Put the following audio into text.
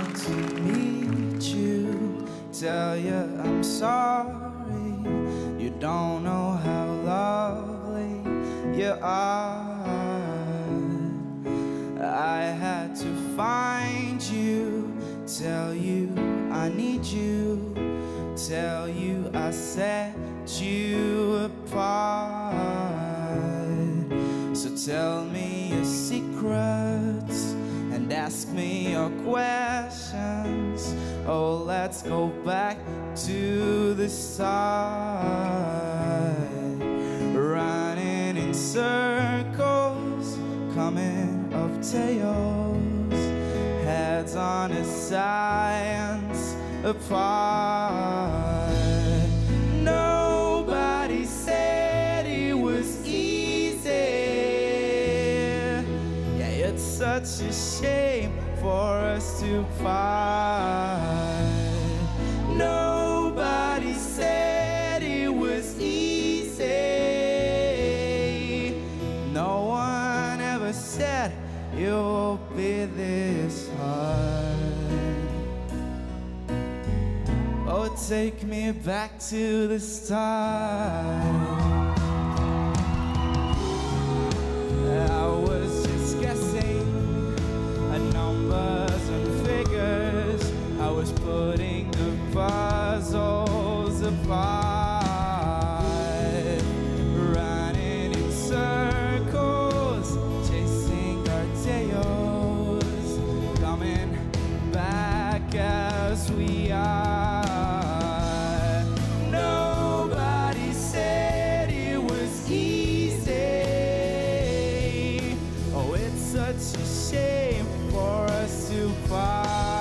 want to meet you, tell you I'm sorry. You don't know how lovely you are. I had to find you, tell you I need you, tell you I set you apart. So tell me me your questions. Oh, let's go back to the start. Running in circles, coming of tails, heads on a science apart. Such a shame for us to part. Nobody said it was easy. No one ever said it will be this hard. Oh, take me back to the start. putting oh, the puzzles apart. Running in circles, chasing our tails, coming back as we are. Nobody said it was easy. Oh, it's such a shame for us to part.